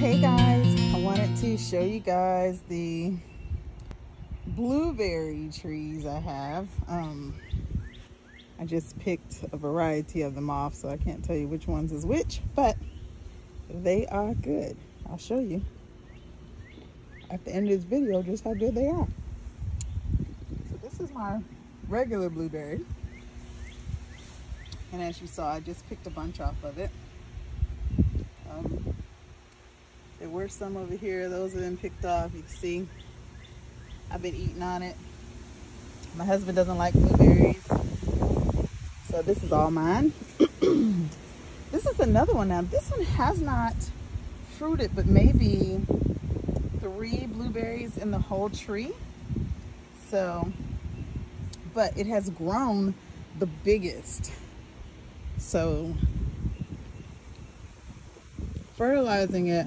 hey guys. I wanted to show you guys the blueberry trees I have. Um, I just picked a variety of them off so I can't tell you which ones is which but they are good. I'll show you. At the end of this video just how good they are. So this is my regular blueberry. And as you saw I just picked a bunch off of it um, were some over here. Those have been picked off. You can see I've been eating on it. My husband doesn't like blueberries. So this is all mine. this is another one now. This one has not fruited, but maybe three blueberries in the whole tree. So, but it has grown the biggest. So fertilizing it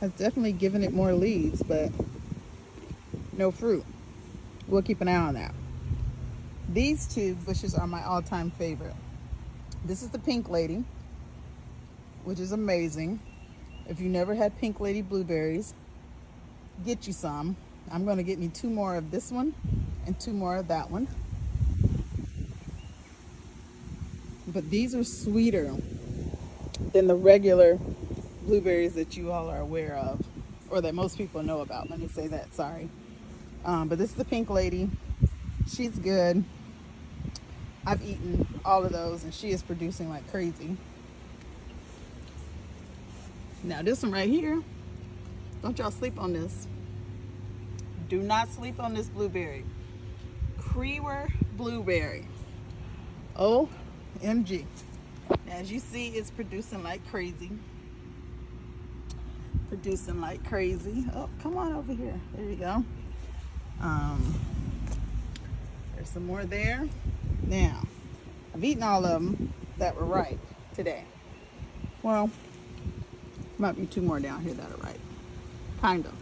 has definitely given it more leaves, but no fruit. We'll keep an eye on that. These two bushes are my all-time favorite. This is the Pink Lady, which is amazing. If you never had Pink Lady blueberries, get you some. I'm gonna get me two more of this one and two more of that one. But these are sweeter than the regular blueberries that you all are aware of or that most people know about. Let me say that, sorry. Um, but this is the pink lady. She's good. I've eaten all of those and she is producing like crazy. Now this one right here, don't y'all sleep on this. Do not sleep on this blueberry. Krewer blueberry. OMG. As you see, it's producing like crazy producing like crazy. Oh, come on over here. There you go. Um, there's some more there. Now, I've eaten all of them that were ripe today. Well, might be two more down here that are ripe. Kind of.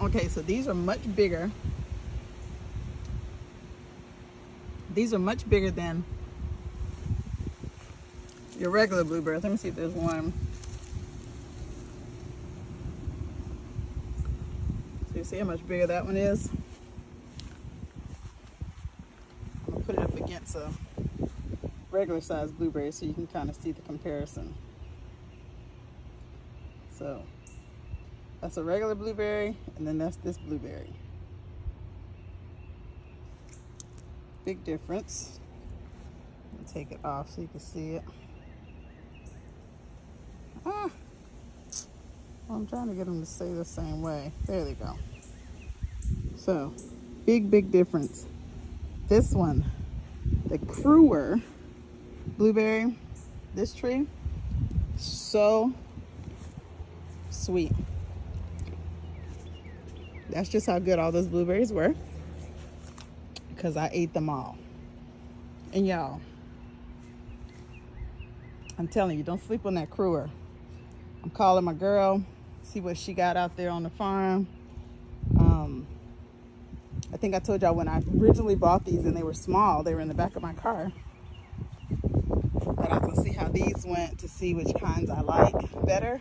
Okay, so these are much bigger. These are much bigger than your regular blueberries. Let me see if there's one you see how much bigger that one is? I'm gonna put it up against a regular size blueberry so you can kind of see the comparison. So that's a regular blueberry and then that's this blueberry. Big difference. take it off so you can see it. Ah. I'm trying to get them to stay the same way. There they go. So, big, big difference. This one, the Krewer blueberry, this tree, so sweet. That's just how good all those blueberries were because I ate them all. And y'all, I'm telling you, don't sleep on that Krewer. I'm calling my girl see what she got out there on the farm. Um, I think I told y'all when I originally bought these and they were small, they were in the back of my car. But I can see how these went to see which kinds I like better.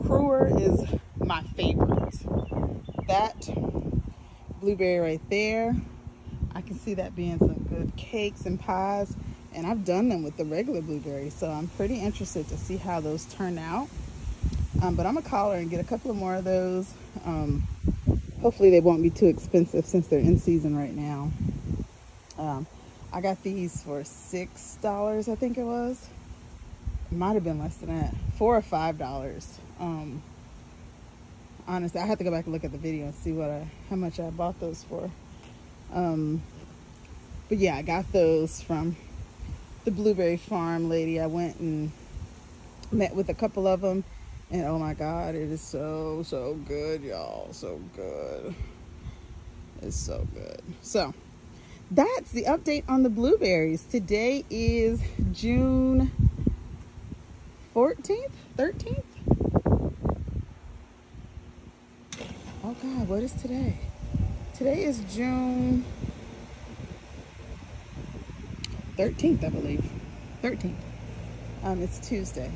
Krewer is my favorite. That blueberry right there, I can see that being some good cakes and pies. And I've done them with the regular blueberries, so I'm pretty interested to see how those turn out. Um, but I'm gonna call her and get a couple of more of those. Um, hopefully they won't be too expensive since they're in season right now. Um, I got these for six dollars, I think it was. Might have been less than that, four or five dollars. Um, honestly, I have to go back and look at the video and see what I, how much I bought those for. Um, but yeah, I got those from the blueberry farm lady. I went and met with a couple of them and oh my God, it is so, so good, y'all. So good. It's so good. So that's the update on the blueberries. Today is June 14th, 13th. Oh God, what is today? Today is June 13th, I believe. 13th. Um, it's Tuesday.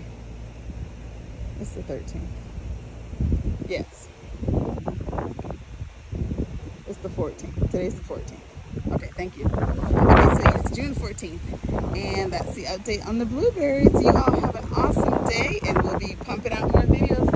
It's the 13th. Yes. It's the 14th. Today's the 14th. Okay, thank you. Okay, so it's June 14th. And that's the update on the blueberries. You all have an awesome day, and we'll be pumping out more videos.